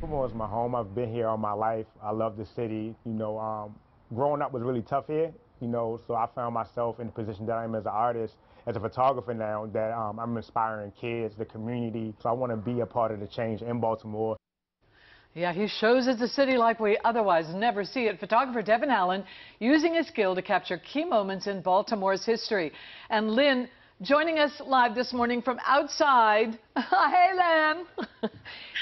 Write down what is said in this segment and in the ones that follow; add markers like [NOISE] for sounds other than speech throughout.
Baltimore is my home. I've been here all my life. I love the city. You know, um, growing up was really tough here. You know, so I found myself in the position that I'm as an artist, as a photographer now, that um, I'm inspiring kids, the community. So I want to be a part of the change in Baltimore. Yeah, he shows us the city like we otherwise never see it. Photographer Devin Allen using his skill to capture key moments in Baltimore's history. And Linh, joining us live this morning from outside. [LAUGHS] hey, Linh. [LAUGHS]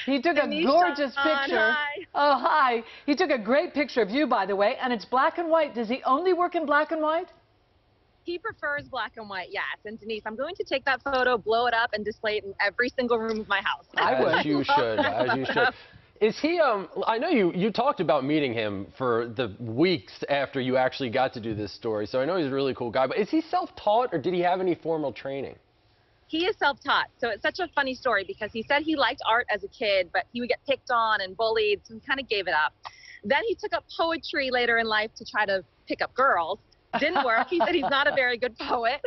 he took a gorgeous picture. Hi. Oh, hi. He took a great picture of you, by the way, and it's black and white. Does he only work in black and white? He prefers black and white, yes. And Denise, I'm going to take that photo, blow it up, and display it in every single room of my house. I would. As you should, as you should. [LAUGHS] Is he, um, I know you, you talked about meeting him for the weeks after you actually got to do this story, so I know he's a really cool guy, but is he self-taught or did he have any formal training? He is self-taught, so it's such a funny story because he said he liked art as a kid, but he would get picked on and bullied, so he kind of gave it up. Then he took up poetry later in life to try to pick up girls. Didn't work. He said he's not a very good poet.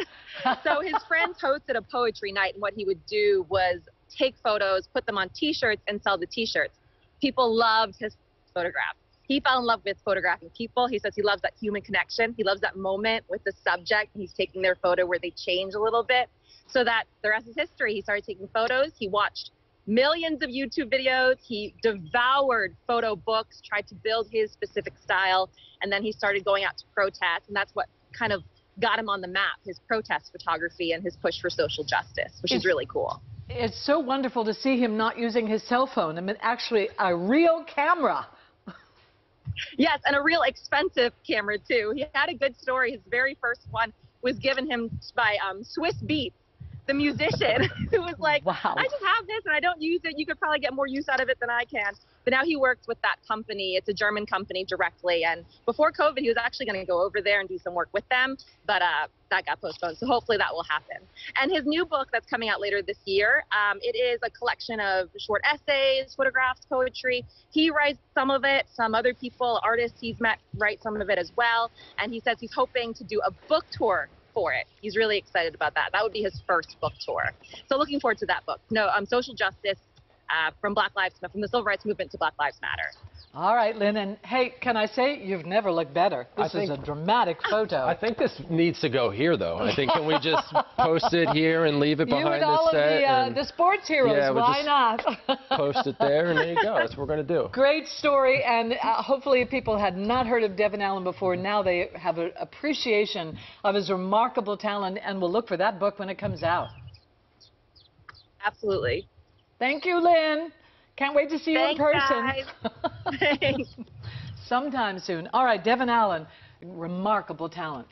So his friends hosted a poetry night, and what he would do was take photos, put them on T-shirts, and sell the T-shirts. People loved his photographs. He fell in love with photographing people. He says he loves that human connection. He loves that moment with the subject. He's taking their photo where they change a little bit. So that the rest is history. He started taking photos. He watched millions of YouTube videos. He devoured photo books, tried to build his specific style, and then he started going out to protest. And that's what kind of got him on the map, his protest photography and his push for social justice, which is really cool. It's so wonderful to see him not using his cell phone. I mean, actually, a real camera. Yes, and a real expensive camera too. He had a good story. His very first one was given him by um, Swizz Beatz, the musician, [LAUGHS] who was like, Wow. "I just have this and I don't use it. You could probably get more use out of it than I can." But now he works with that company. It's a German company directly. And before COVID, he was actually going to go over there and do some work with them, but uh, that got postponed. So hopefully that will happen. And his new book that's coming out later this year, um, it is a collection of short essays, photographs, poetry. He writes some of it. Some other people, artists he's met, write some of it as well. And he says he's hoping to do a book tour for it. He's really excited about that. That would be his first book tour. So looking forward to that book. No, um, social justice uh, from Black Lives from the Civil Rights Movement to Black Lives Matter. All right, Linh, and hey, can I say you've never looked better? I This is a dramatic photo. I think this needs to go here, though. I think can we just [LAUGHS] post it here and leave it you behind and all the of set the, uh, and the sports heroes, Yeah, we'll why just not? [LAUGHS] post it there, and there you go. That's what we're gonna do. Great story, and uh, hopefully people had not heard of Devin Allen before. Now they have an appreciation of his remarkable talent, and will look for that book when it comes out. Absolutely. Thank you, Linh. Can't wait to see you in Thanks, person. guys. [LAUGHS] Thanks. Sometime soon. All right, Devin Allen, remarkable talent.